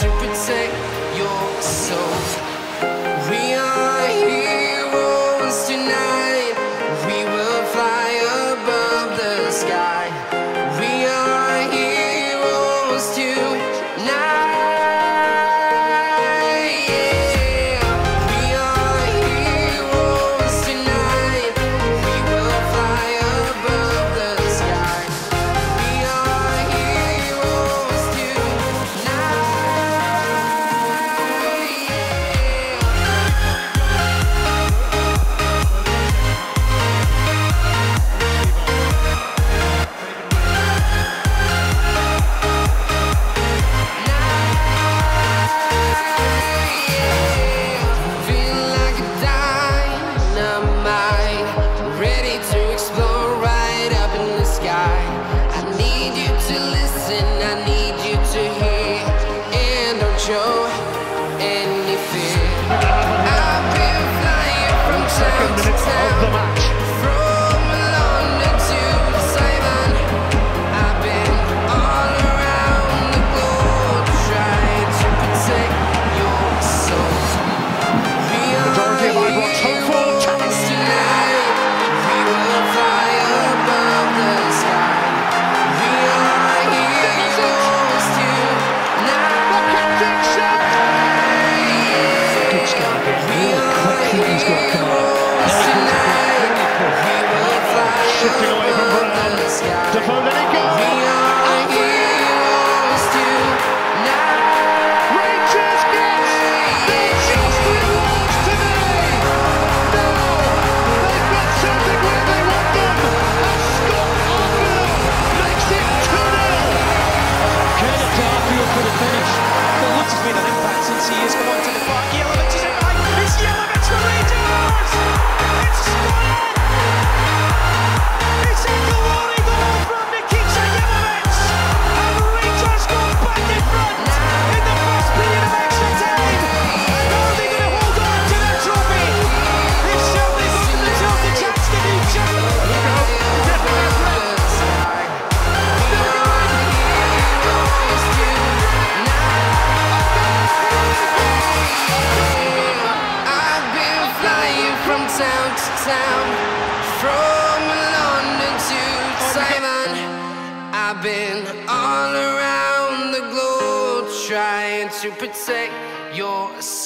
to protect your soul. We are heroes tonight. We will fly above the sky. We are heroes tonight. shifting away from Brown. Defoe let it go. town to town, from London to Taiwan. I've been all around the globe trying to protect your soul.